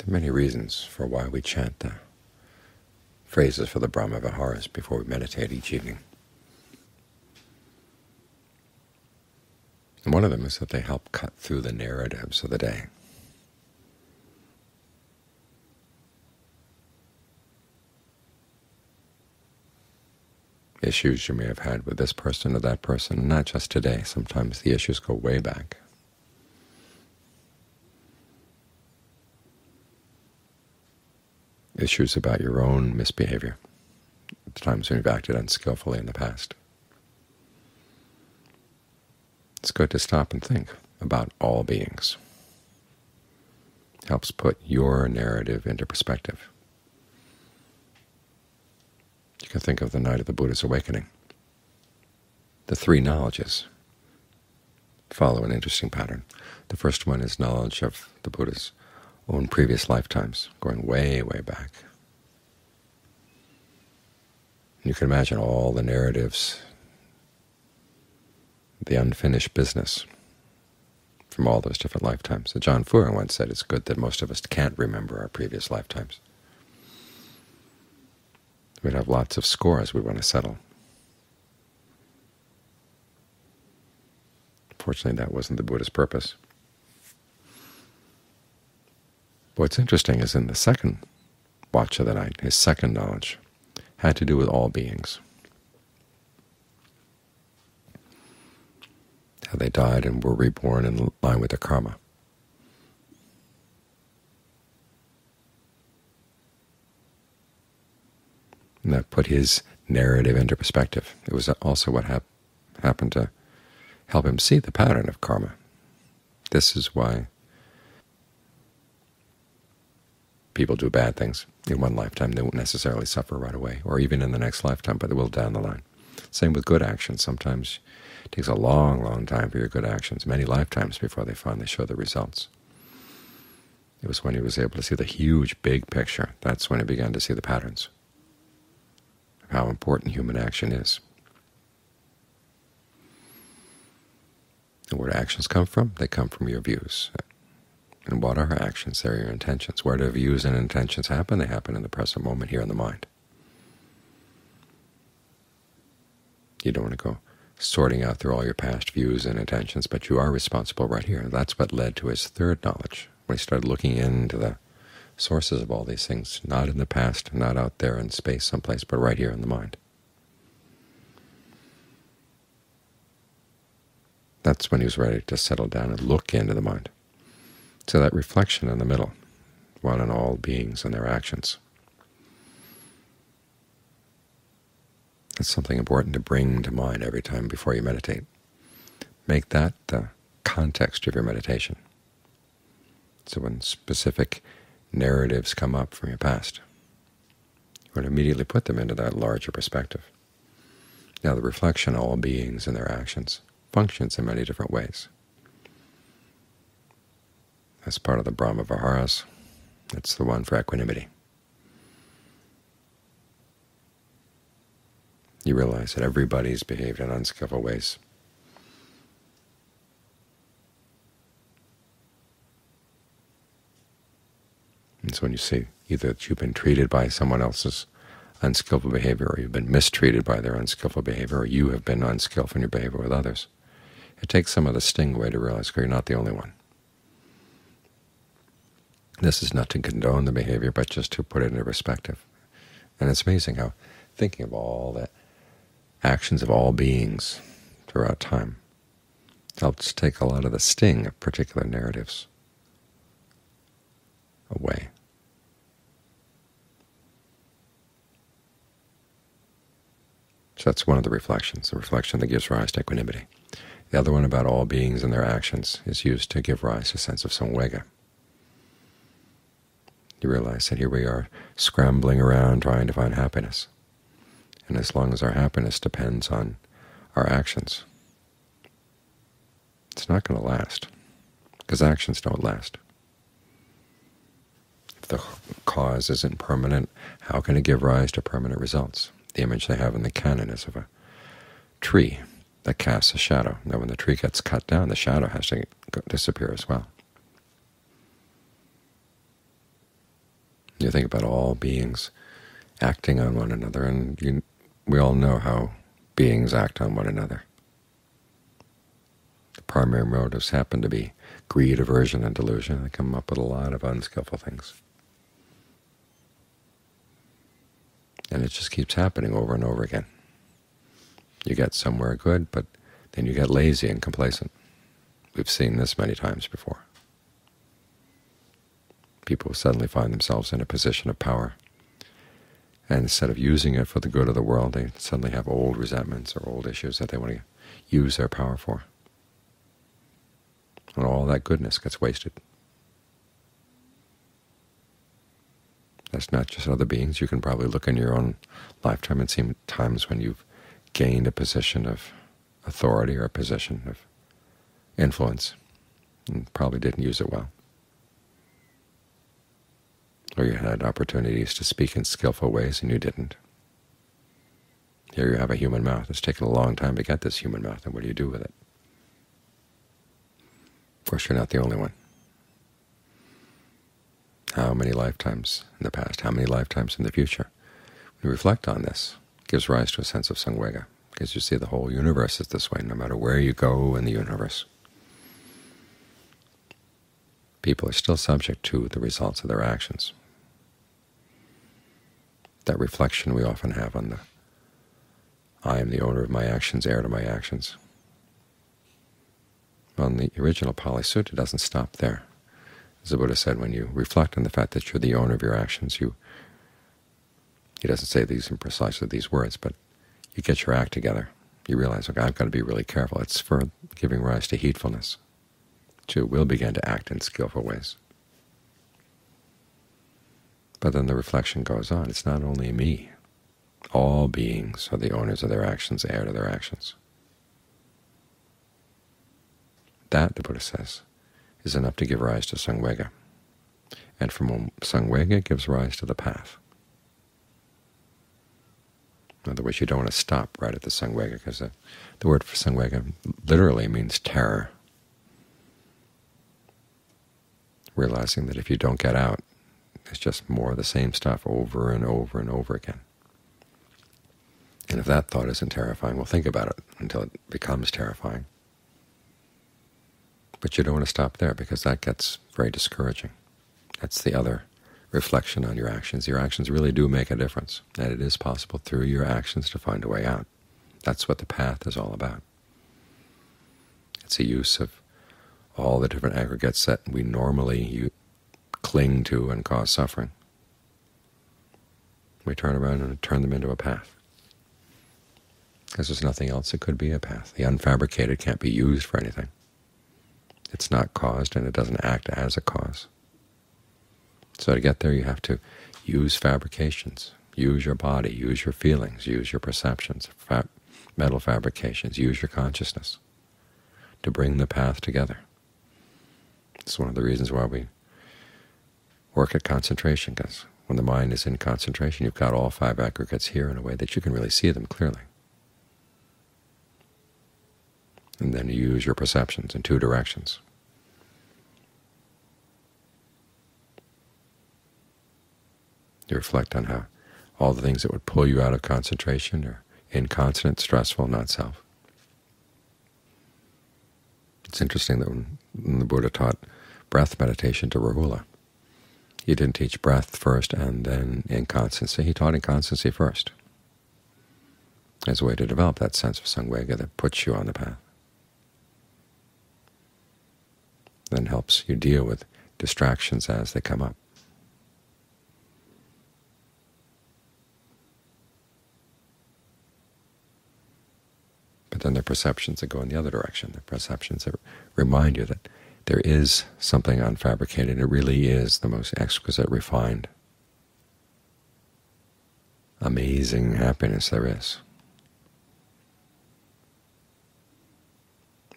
There are many reasons for why we chant the phrases for the Brahma Viharas before we meditate each evening. And one of them is that they help cut through the narratives of the day. Issues you may have had with this person or that person, not just today. Sometimes the issues go way back. Issues about your own misbehavior, the times when you've acted unskillfully in the past. It's good to stop and think about all beings. Helps put your narrative into perspective. You can think of the night of the Buddha's awakening. The three knowledges follow an interesting pattern. The first one is knowledge of the Buddha's own previous lifetimes, going way, way back. You can imagine all the narratives, the unfinished business from all those different lifetimes. So Ajaan Fuang once said it's good that most of us can't remember our previous lifetimes. We'd have lots of scores we want to settle. Fortunately, that wasn't the Buddha's purpose. What's interesting is in the second watch of the night, his second knowledge had to do with all beings. How they died and were reborn in line with their karma. And that put his narrative into perspective. It was also what hap happened to help him see the pattern of karma. This is why people do bad things in one lifetime. They won't necessarily suffer right away, or even in the next lifetime, but they will down the line. Same with good actions. Sometimes it takes a long, long time for your good actions, many lifetimes before they finally show the results. It was when he was able to see the huge, big picture. That's when he began to see the patterns of how important human action is. And where actions come from? They come from your views. And what are her actions? They're your intentions. Where do views and intentions happen? They happen in the present moment here in the mind. You don't want to go sorting out through all your past views and intentions, but you are responsible right here. That's what led to his third knowledge, when he started looking into the sources of all these things, not in the past, not out there in space someplace, but right here in the mind. That's when he was ready to settle down and look into the mind. So that reflection in the middle, one and all beings and their actions. It's something important to bring to mind every time before you meditate. Make that the context of your meditation. So when specific narratives come up from your past, you want to immediately put them into that larger perspective. Now the reflection all beings and their actions functions in many different ways. That's part of the Brahma Viharas. It's the one for equanimity. You realize that everybody's behaved in unskillful ways. And so when you see either that you've been treated by someone else's unskillful behavior, or you've been mistreated by their unskillful behavior, or you have been unskillful in your behavior with others, it takes some of the sting away to realize you're not the only one. This is not to condone the behavior, but just to put it into perspective. And it's amazing how thinking of all the actions of all beings throughout time helps take a lot of the sting of particular narratives away. So that's one of the reflections, the reflection that gives rise to equanimity. The other one about all beings and their actions is used to give rise to a sense of samvega. You realize that here we are scrambling around trying to find happiness. And as long as our happiness depends on our actions, it's not going to last, because actions don't last. If the cause isn't permanent, how can it give rise to permanent results? The image they have in the canon is of a tree that casts a shadow. Now when the tree gets cut down, the shadow has to disappear as well. You think about all beings acting on one another, and you, we all know how beings act on one another. The primary motives happen to be greed, aversion, and delusion. They come up with a lot of unskillful things. And it just keeps happening over and over again. You get somewhere good, but then you get lazy and complacent. We've seen this many times before. People suddenly find themselves in a position of power, and instead of using it for the good of the world, they suddenly have old resentments or old issues that they want to use their power for. And all that goodness gets wasted. That's not just other beings. You can probably look in your own lifetime and see times when you've gained a position of authority or a position of influence and probably didn't use it well. Or you had opportunities to speak in skillful ways and you didn't. Here you have a human mouth. It's taken a long time to get this human mouth, and what do you do with it? Of course, you're not the only one. How many lifetimes in the past, how many lifetimes in the future? When you reflect on this, it gives rise to a sense of samvega, because you see the whole universe is this way, no matter where you go in the universe. People are still subject to the results of their actions. That reflection we often have on the I am the owner of my actions, heir to my actions. On the original Pali Sutta doesn't stop there. As the Buddha said, when you reflect on the fact that you're the owner of your actions, you he doesn't say these in precisely these words, but you get your act together. You realize, okay, I've got to be really careful. It's for giving rise to heedfulness. Too, will begin to act in skillful ways. But then the reflection goes on. It's not only me. All beings are the owners of their actions, heir to their actions. That, the Buddha says, is enough to give rise to Samvega. And from Samvega gives rise to the path. In other words, you don't want to stop right at the Samvega, because the, the word for Samvega literally means terror. Realizing that if you don't get out, it's just more of the same stuff over and over and over again. And if that thought isn't terrifying, well, think about it until it becomes terrifying. But you don't want to stop there because that gets very discouraging. That's the other reflection on your actions. Your actions really do make a difference, and it is possible through your actions to find a way out. That's what the path is all about. It's a use of all the different aggregates that we normally cling to and cause suffering. We turn around and turn them into a path. Because there's nothing else that could be a path. The unfabricated can't be used for anything. It's not caused, and it doesn't act as a cause. So to get there, you have to use fabrications, use your body, use your feelings, use your perceptions, fa mental fabrications, use your consciousness to bring the path together. It's one of the reasons why we work at concentration, because when the mind is in concentration, you've got all five aggregates here in a way that you can really see them clearly. and then you use your perceptions in two directions. You reflect on how all the things that would pull you out of concentration are inconstant, stressful, not self. It's interesting that when the Buddha taught breath meditation to Rahula, he didn't teach breath first and then inconstancy. He taught inconstancy first as a way to develop that sense of samvega that puts you on the path. then helps you deal with distractions as they come up. But then there are perceptions that go in the other direction, the perceptions that remind you that there is something unfabricated. It really is the most exquisite, refined, amazing happiness there is.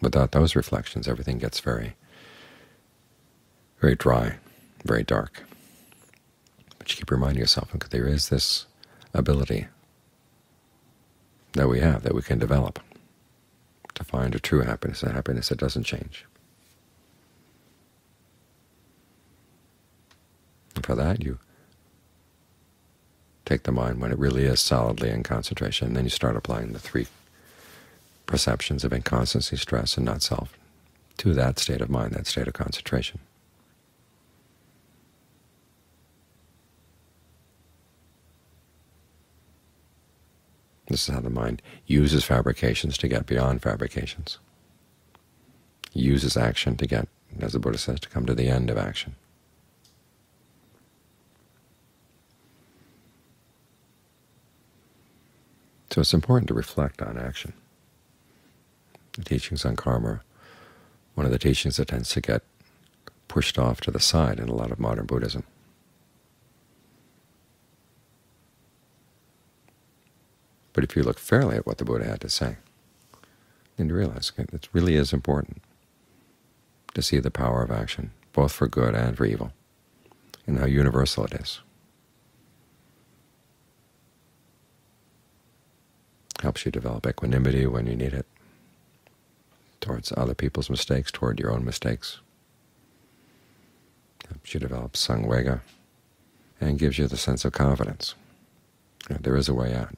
Without those reflections, everything gets very very dry, very dark. But you keep reminding yourself that there is this ability that we have, that we can develop, to find a true happiness, a happiness that doesn't change. And for that, you take the mind when it really is solidly in concentration, and then you start applying the three perceptions of inconstancy, stress, and not self to that state of mind, that state of concentration. This is how the mind uses fabrications to get beyond fabrications. uses action to get, as the Buddha says, to come to the end of action. So it's important to reflect on action. The teachings on karma, one of the teachings that tends to get pushed off to the side in a lot of modern Buddhism. But if you look fairly at what the Buddha had to say, then you realize it really is important to see the power of action, both for good and for evil, and how universal it is. Helps you develop equanimity when you need it, towards other people's mistakes, toward your own mistakes. Helps you develop samvega, and gives you the sense of confidence. that There is a way out.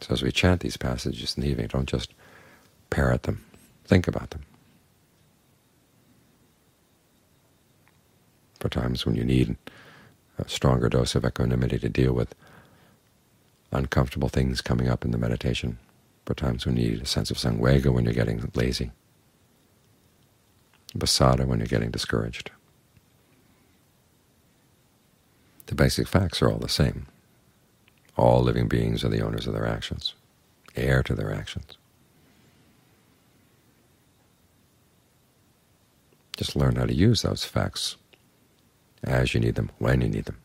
So as we chant these passages in the evening, don't just parrot them. Think about them. For times when you need a stronger dose of equanimity to deal with uncomfortable things coming up in the meditation, for times when you need a sense of samvega when you're getting lazy, pasada when you're getting discouraged. The basic facts are all the same. All living beings are the owners of their actions, heir to their actions. Just learn how to use those facts as you need them, when you need them.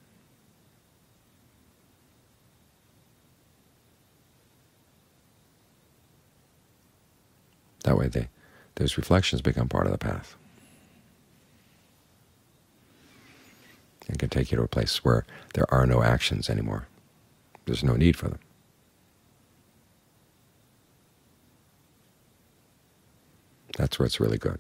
That way they, those reflections become part of the path and can take you to a place where there are no actions anymore. There's no need for them. That's where it's really good.